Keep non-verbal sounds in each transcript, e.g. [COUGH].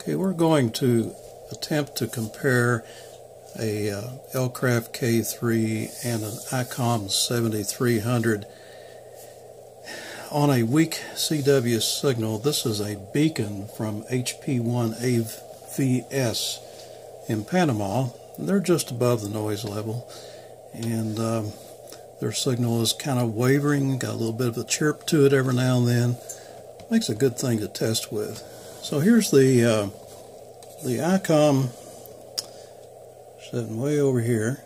Okay, we're going to attempt to compare a uh, Elecraft K3 and an ICOM 7300 on a weak CW signal. This is a beacon from HP1 AVS in Panama. They're just above the noise level and um, their signal is kind of wavering, got a little bit of a chirp to it every now and then. Makes a good thing to test with. So here's the uh, the ICOM sitting way over here.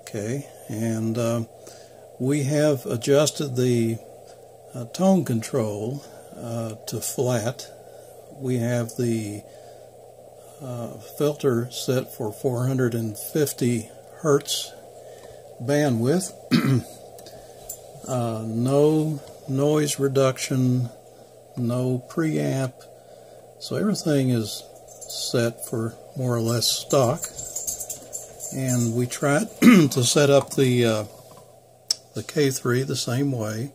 Okay, and uh, we have adjusted the uh, tone control uh, to flat. We have the uh, filter set for 450 hertz bandwidth. [CLEARS THROAT] Uh, no noise reduction, no preamp. So everything is set for more or less stock. And we tried [CLEARS THROAT] to set up the uh, the K3 the same way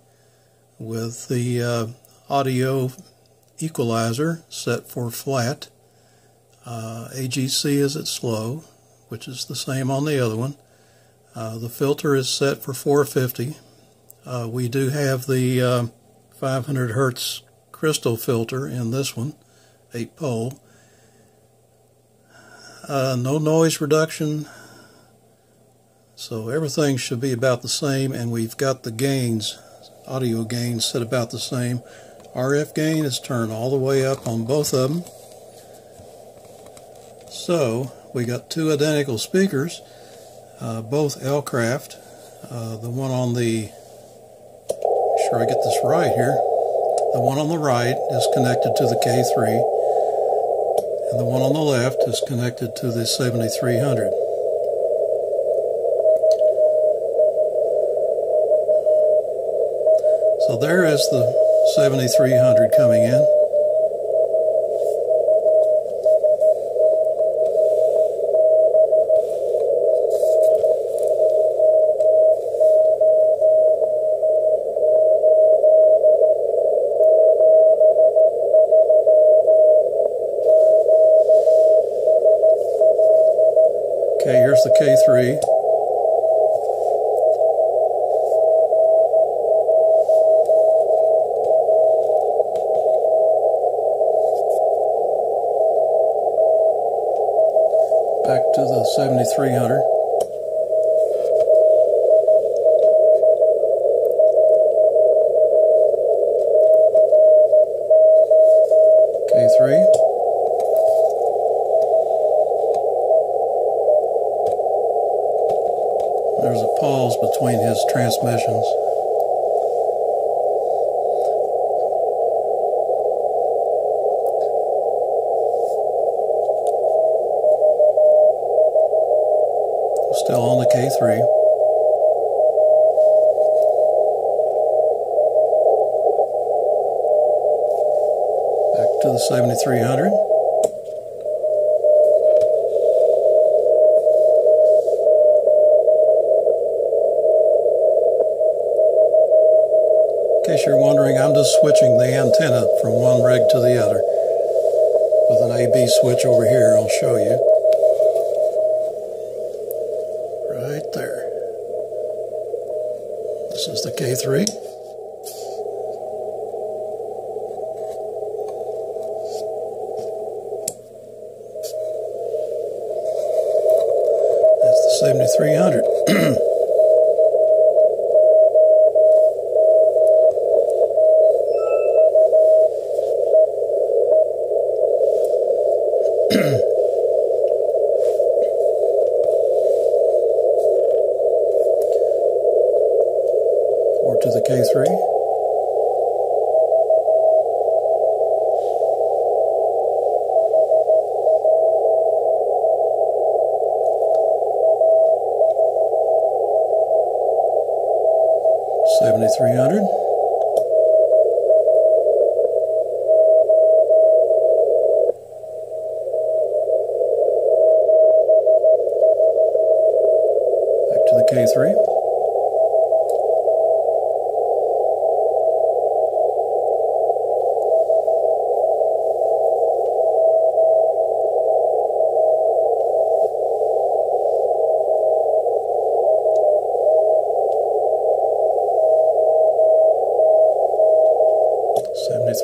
with the uh, audio equalizer set for flat. Uh, AGC is at slow, which is the same on the other one. Uh, the filter is set for 450. Uh, we do have the uh, 500 hertz crystal filter in this one, 8 pole. Uh, no noise reduction, so everything should be about the same, and we've got the gains, audio gains set about the same. RF gain is turned all the way up on both of them. So we got two identical speakers, uh, both Elecraft. Uh, the one on the sure I get this right here. The one on the right is connected to the K3, and the one on the left is connected to the 7300. So there is the 7300 coming in. Okay, here's the K3. Back to the 7300. K3. There's a pause between his transmissions. Still on the K3. Back to the 7300. Case you're wondering, I'm just switching the antenna from one rig to the other. With an AB switch over here, I'll show you. Right there. This is the K3. That's the 7300. [CLEARS THROAT] K3. Seventy-three hundred.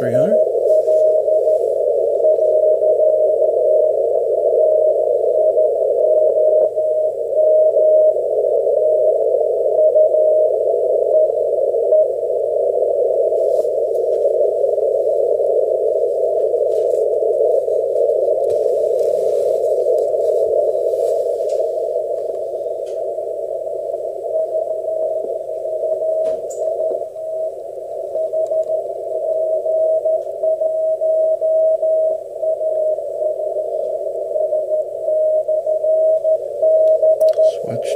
300.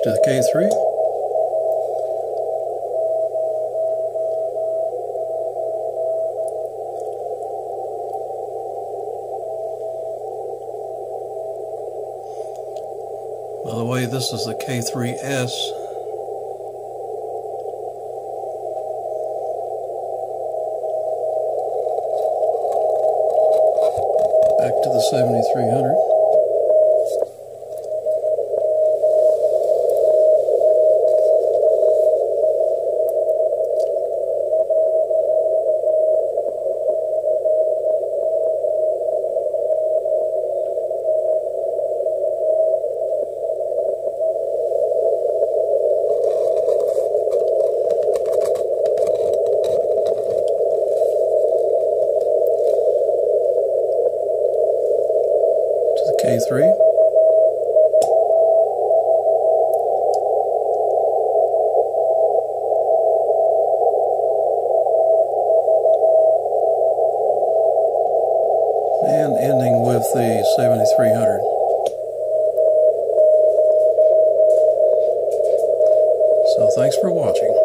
To the K3. By the way, this is the K3S. Back to the 7300. K3. And ending with the 7300. So thanks for watching.